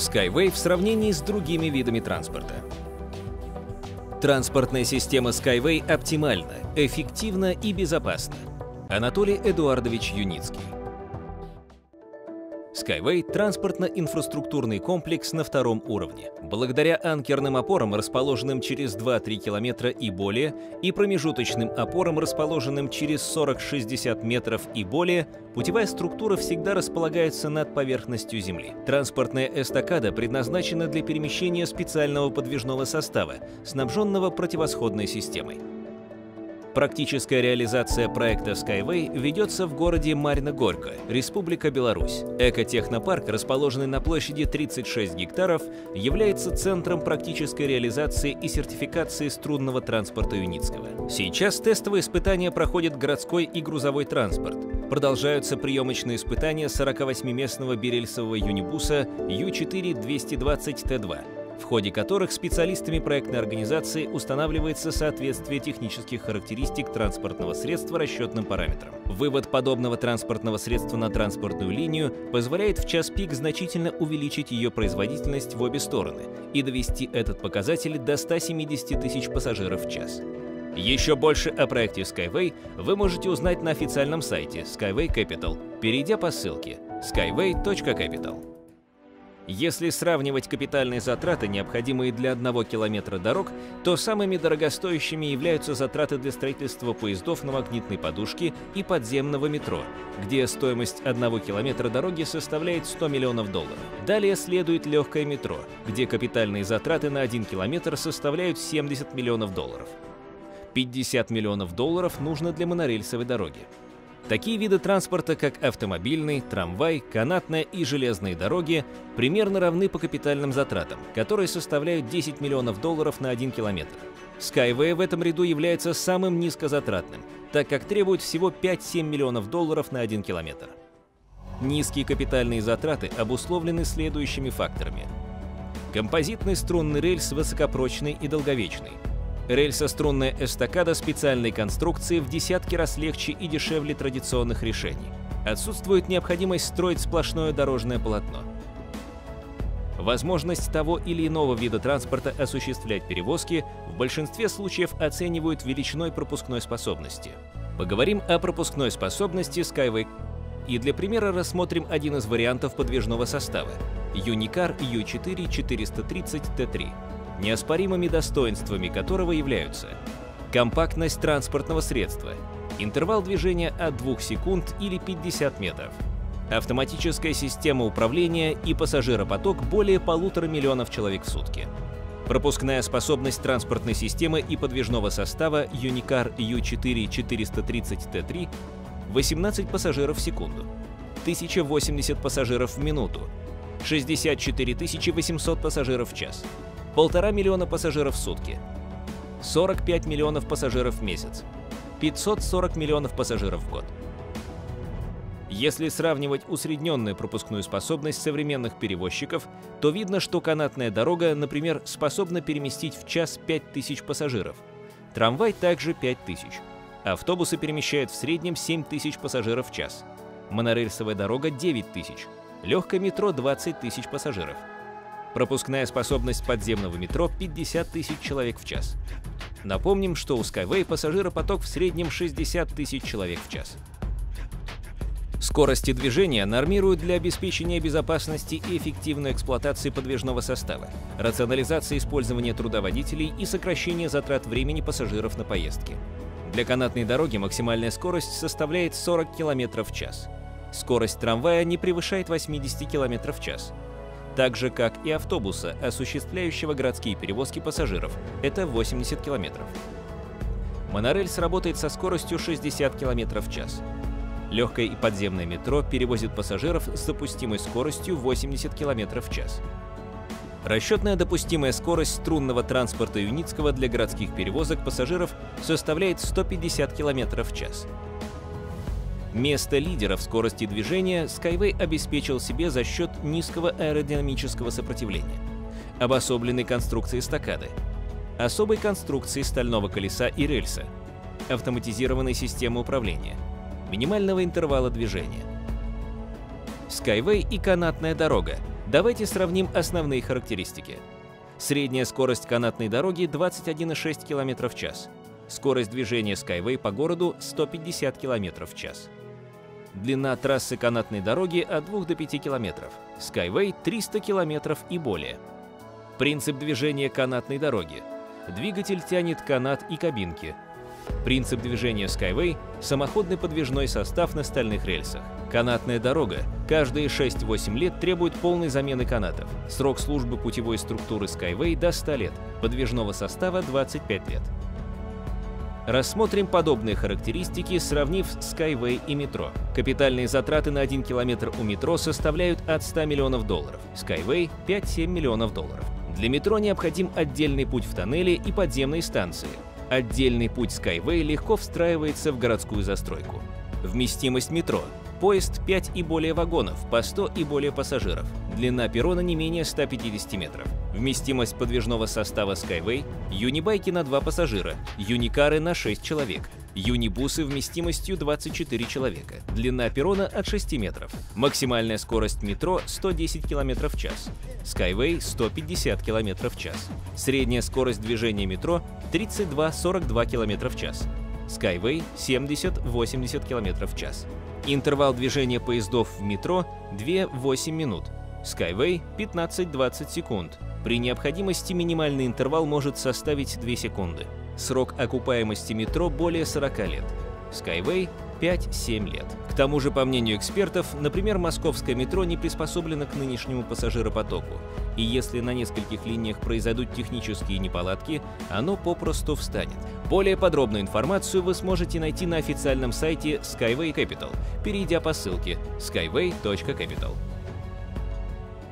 Skyway в сравнении с другими видами транспорта. Транспортная система Skyway оптимальна, эффективна и безопасна. Анатолий Эдуардович Юницкий. Skyway – транспортно-инфраструктурный комплекс на втором уровне. Благодаря анкерным опорам, расположенным через 2-3 километра и более, и промежуточным опорам, расположенным через 40-60 метров и более, путевая структура всегда располагается над поверхностью Земли. Транспортная эстакада предназначена для перемещения специального подвижного состава, снабженного противосходной системой. Практическая реализация проекта Skyway ведется в городе Марьино-Горько, Республика Беларусь. Экотехнопарк, расположенный на площади 36 гектаров, является центром практической реализации и сертификации струнного транспорта Юницкого. Сейчас тестовые испытания проходят городской и грузовой транспорт. Продолжаются приемочные испытания 48-местного берельсового юнибуса Ю4-220Т2, в ходе которых специалистами проектной организации устанавливается соответствие технических характеристик транспортного средства расчетным параметрам. Вывод подобного транспортного средства на транспортную линию позволяет в час пик значительно увеличить ее производительность в обе стороны и довести этот показатель до 170 тысяч пассажиров в час. Еще больше о проекте Skyway вы можете узнать на официальном сайте Skyway Capital, перейдя по ссылке skyway.capital. Если сравнивать капитальные затраты, необходимые для одного километра дорог, то самыми дорогостоящими являются затраты для строительства поездов на магнитной подушке и подземного метро, где стоимость одного километра дороги составляет 100 миллионов долларов. Далее следует легкое метро, где капитальные затраты на один километр составляют 70 миллионов долларов. 50 миллионов долларов нужно для монорельсовой дороги. Такие виды транспорта, как автомобильный, трамвай, канатная и железные дороги, примерно равны по капитальным затратам, которые составляют 10 миллионов долларов на 1 километр. Skyway в этом ряду является самым низкозатратным, так как требует всего 5-7 миллионов долларов на 1 километр. Низкие капитальные затраты обусловлены следующими факторами. Композитный струнный рельс высокопрочный и долговечный – Рельсострунная эстакада специальной конструкции в десятки раз легче и дешевле традиционных решений. Отсутствует необходимость строить сплошное дорожное полотно. Возможность того или иного вида транспорта осуществлять перевозки в большинстве случаев оценивают величиной пропускной способности. Поговорим о пропускной способности Skyway и для примера рассмотрим один из вариантов подвижного состава – Unicar U4 430T3 неоспоримыми достоинствами которого являются компактность транспортного средства, интервал движения от 2 секунд или 50 метров, автоматическая система управления и пассажиропоток более полутора миллионов человек в сутки. Пропускная способность транспортной системы и подвижного состава Unicar U4 430T3 – 18 пассажиров в секунду, 1080 пассажиров в минуту, 64 800 пассажиров в час, полтора миллиона пассажиров в сутки, 45 миллионов пассажиров в месяц, 540 миллионов пассажиров в год. Если сравнивать усредненную пропускную способность современных перевозчиков, то видно, что канатная дорога, например, способна переместить в час 5000 пассажиров, трамвай также 5000, автобусы перемещают в среднем 7000 пассажиров в час, монорельсовая дорога 9000, легкое метро 20 тысяч пассажиров – Пропускная способность подземного метро 50 тысяч человек в час. Напомним, что у Skyway пассажиропоток в среднем 60 тысяч человек в час. Скорости движения нормируют для обеспечения безопасности и эффективной эксплуатации подвижного состава, рационализации использования труда водителей и сокращения затрат времени пассажиров на поездки. Для канатной дороги максимальная скорость составляет 40 км в час. Скорость трамвая не превышает 80 км в час так же как и автобуса, осуществляющего городские перевозки пассажиров, это 80 км. Монорельс работает со скоростью 60 км в час. Легкое и подземное метро перевозит пассажиров с допустимой скоростью 80 км в час. Расчетная допустимая скорость струнного транспорта Юницкого для городских перевозок пассажиров составляет 150 км в час. Место лидера в скорости движения Skyway обеспечил себе за счет низкого аэродинамического сопротивления, обособленной конструкции стакады, особой конструкции стального колеса и рельса, автоматизированной системы управления, минимального интервала движения. Skyway и канатная дорога Давайте сравним основные характеристики. Средняя скорость канатной дороги 21,6 км в час. Скорость движения Skyway по городу 150 км в час. Длина трассы канатной дороги от 2 до 5 км. Skyway 300 км и более. Принцип движения канатной дороги. Двигатель тянет канат и кабинки. Принцип движения Skyway – самоходный подвижной состав на стальных рельсах. Канатная дорога каждые 6-8 лет требует полной замены канатов. Срок службы путевой структуры Skyway до 100 лет, подвижного состава 25 лет. Рассмотрим подобные характеристики, сравнив Skyway и метро. Капитальные затраты на 1 километр у метро составляют от 100 миллионов долларов, Skyway – 5-7 миллионов долларов. Для метро необходим отдельный путь в тоннеле и подземные станции. Отдельный путь Skyway легко встраивается в городскую застройку. Вместимость метро Поезд 5 и более вагонов, по 100 и более пассажиров. Длина перрона не менее 150 метров. Вместимость подвижного состава Skyway – юнибайки на 2 пассажира, юникары на 6 человек, юнибусы вместимостью 24 человека, длина перрона от 6 метров, максимальная скорость метро 110 км в час, Skyway 150 км в час, средняя скорость движения метро 32-42 км в час, Skyway 70-80 км в час. Интервал движения поездов в метро 2-8 минут, Skyway 15-20 секунд. При необходимости минимальный интервал может составить 2 секунды. Срок окупаемости метро более 40 лет. Skyway 5-7 лет. К тому же, по мнению экспертов, например, московское метро не приспособлено к нынешнему пассажиропотоку, и если на нескольких линиях произойдут технические неполадки, оно попросту встанет. Более подробную информацию вы сможете найти на официальном сайте Skyway Capital, перейдя по ссылке skyway.capital.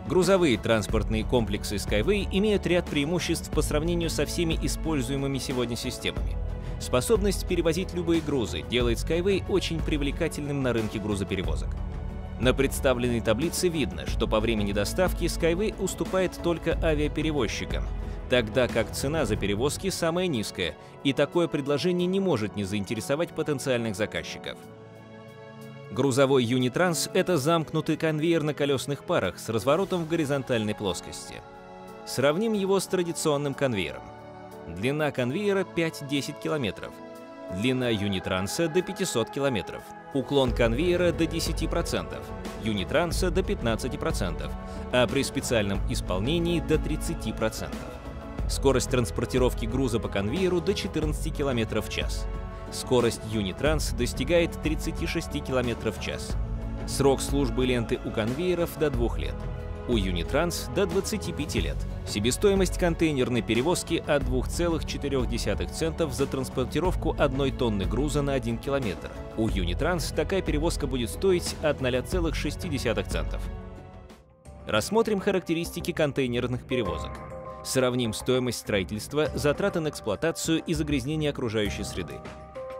Грузовые транспортные комплексы Skyway имеют ряд преимуществ по сравнению со всеми используемыми сегодня системами. Способность перевозить любые грузы делает Skyway очень привлекательным на рынке грузоперевозок. На представленной таблице видно, что по времени доставки Skyway уступает только авиаперевозчикам, тогда как цена за перевозки самая низкая, и такое предложение не может не заинтересовать потенциальных заказчиков. Грузовой Юнитранс – это замкнутый конвейер на колесных парах с разворотом в горизонтальной плоскости. Сравним его с традиционным конвейером – Длина конвейера 5-10 км. Длина юнитранса до 500 км. Уклон конвейера до 10%, юнитранса до 15%, а при специальном исполнении до 30%. Скорость транспортировки груза по конвейеру до 14 км в час. Скорость Юнитранс достигает 36 км в час. Срок службы ленты у конвейеров до 2 лет у Юнитранс до 25 лет. Себестоимость контейнерной перевозки от 2,4 центов за транспортировку одной тонны груза на 1 километр. У Юнитранс такая перевозка будет стоить от 0,6 центов. Рассмотрим характеристики контейнерных перевозок. Сравним стоимость строительства, затраты на эксплуатацию и загрязнение окружающей среды.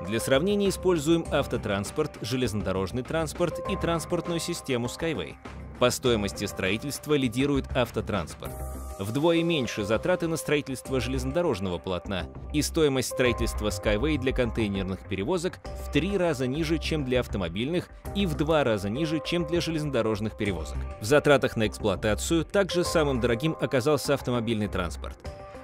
Для сравнения используем автотранспорт, железнодорожный транспорт и транспортную систему Skyway. По стоимости строительства лидирует автотранспорт. Вдвое меньше затраты на строительство железнодорожного полотна, и стоимость строительства Skyway для контейнерных перевозок в три раза ниже, чем для автомобильных, и в два раза ниже, чем для железнодорожных перевозок. В затратах на эксплуатацию также самым дорогим оказался автомобильный транспорт.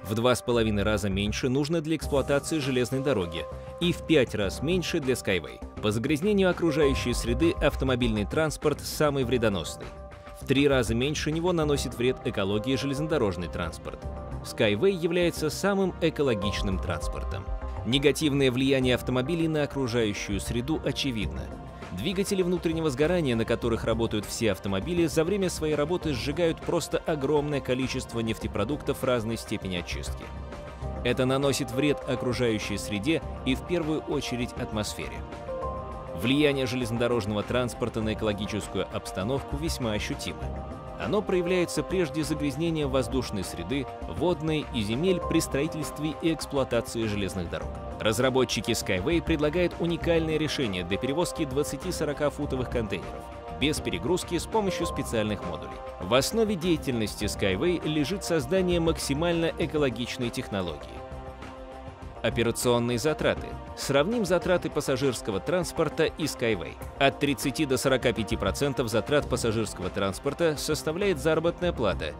В два с половиной раза меньше нужно для эксплуатации железной дороги и в пять раз меньше для Skyway. По загрязнению окружающей среды автомобильный транспорт самый вредоносный. В три раза меньше него наносит вред экологии железнодорожный транспорт. Skyway является самым экологичным транспортом. Негативное влияние автомобилей на окружающую среду очевидно. Двигатели внутреннего сгорания, на которых работают все автомобили, за время своей работы сжигают просто огромное количество нефтепродуктов разной степени очистки. Это наносит вред окружающей среде и в первую очередь атмосфере. Влияние железнодорожного транспорта на экологическую обстановку весьма ощутимо. Оно проявляется прежде загрязнением воздушной среды, водной и земель при строительстве и эксплуатации железных дорог. Разработчики Skyway предлагают уникальное решение для перевозки 20-40 футовых контейнеров без перегрузки с помощью специальных модулей. В основе деятельности Skyway лежит создание максимально экологичной технологии. Операционные затраты. Сравним затраты пассажирского транспорта и Skyway. От 30 до 45% затрат пассажирского транспорта составляет заработная плата,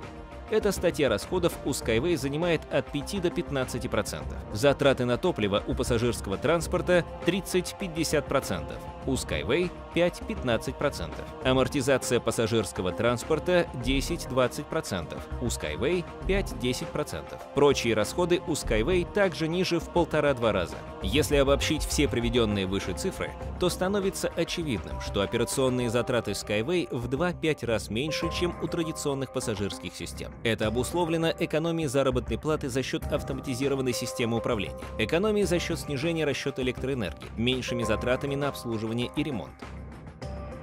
эта статья расходов у Skyway занимает от 5 до 15%. Затраты на топливо у пассажирского транспорта 30-50%, у Skyway 5-15%. Амортизация пассажирского транспорта 10-20%, у Skyway 5-10%. Прочие расходы у Skyway также ниже в полтора-два раза. Если обобщить все приведенные выше цифры, то становится очевидным, что операционные затраты Skyway в 2-5 раз меньше, чем у традиционных пассажирских систем. Это обусловлено экономией заработной платы за счет автоматизированной системы управления, экономией за счет снижения расчета электроэнергии, меньшими затратами на обслуживание и ремонт.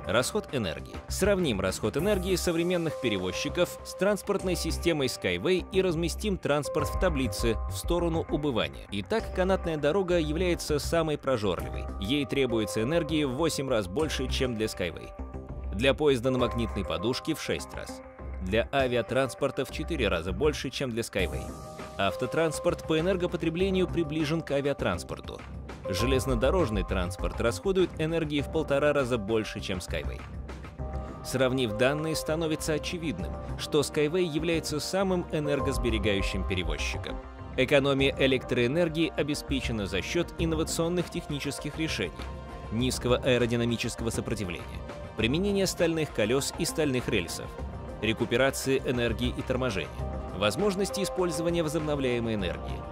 Расход энергии. Сравним расход энергии современных перевозчиков с транспортной системой Skyway и разместим транспорт в таблице в сторону убывания. Итак, канатная дорога является самой прожорливой. Ей требуется энергии в 8 раз больше, чем для Skyway. Для поезда на магнитной подушке в 6 раз для авиатранспорта в 4 раза больше, чем для Skyway. Автотранспорт по энергопотреблению приближен к авиатранспорту. Железнодорожный транспорт расходует энергии в полтора раза больше, чем Skyway. Сравнив данные, становится очевидным, что Skyway является самым энергосберегающим перевозчиком. Экономия электроэнергии обеспечена за счет инновационных технических решений, низкого аэродинамического сопротивления, применения стальных колес и стальных рельсов, рекуперации энергии и торможения, возможности использования возобновляемой энергии.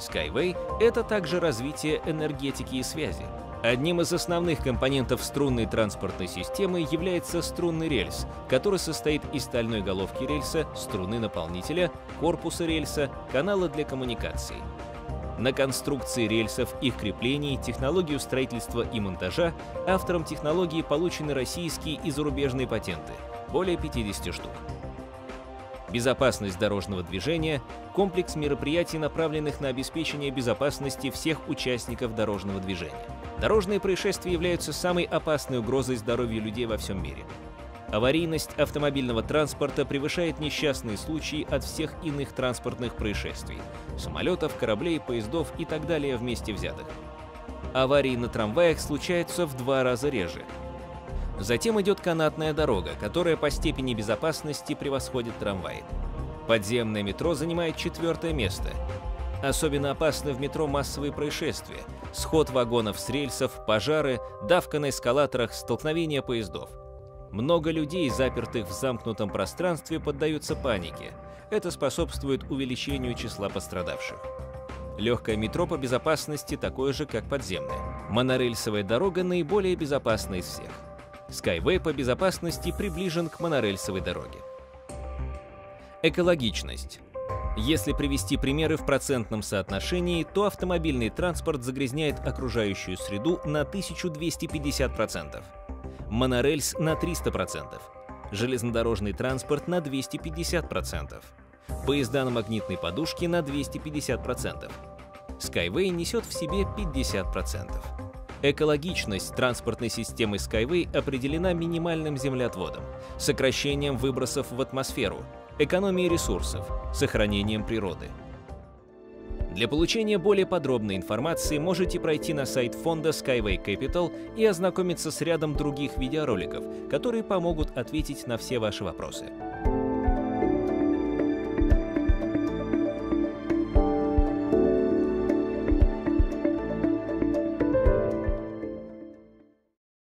Skyway — это также развитие энергетики и связи. Одним из основных компонентов струнной транспортной системы является струнный рельс, который состоит из стальной головки рельса, струны наполнителя, корпуса рельса, канала для коммуникаций. На конструкции рельсов, их креплений, технологию строительства и монтажа автором технологии получены российские и зарубежные патенты — более 50 штук. Безопасность дорожного движения – комплекс мероприятий, направленных на обеспечение безопасности всех участников дорожного движения. Дорожные происшествия являются самой опасной угрозой здоровью людей во всем мире. Аварийность автомобильного транспорта превышает несчастные случаи от всех иных транспортных происшествий – самолетов, кораблей, поездов и так далее вместе взятых. Аварии на трамваях случаются в два раза реже – Затем идет канатная дорога, которая по степени безопасности превосходит трамвай. Подземное метро занимает четвертое место. Особенно опасны в метро массовые происшествия, сход вагонов с рельсов, пожары, давка на эскалаторах, столкновения поездов. Много людей, запертых в замкнутом пространстве, поддаются панике. Это способствует увеличению числа пострадавших. Легкое метро по безопасности такое же, как подземное. Монорельсовая дорога наиболее безопасна из всех. Skyway по безопасности приближен к монорельсовой дороге. Экологичность. Если привести примеры в процентном соотношении, то автомобильный транспорт загрязняет окружающую среду на 1250%, монорельс на 300%, железнодорожный транспорт на 250%, поезда на магнитной подушке на 250%. Skyway несет в себе 50%. Экологичность транспортной системы Skyway определена минимальным землеотводом, сокращением выбросов в атмосферу, экономией ресурсов, сохранением природы. Для получения более подробной информации можете пройти на сайт фонда Skyway Capital и ознакомиться с рядом других видеороликов, которые помогут ответить на все ваши вопросы.